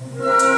Música